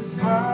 Slide.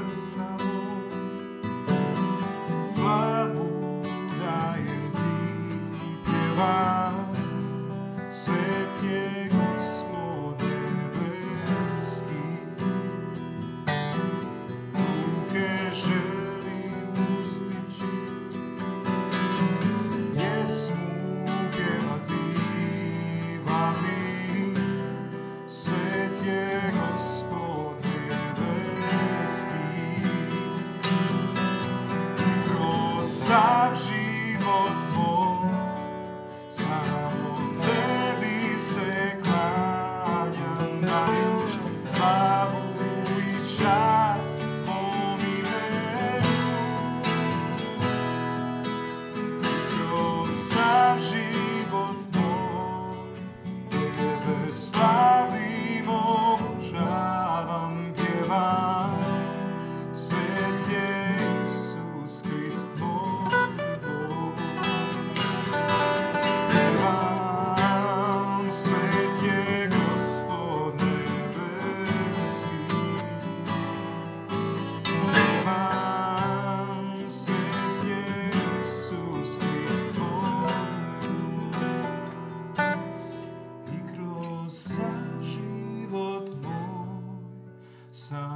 сердца.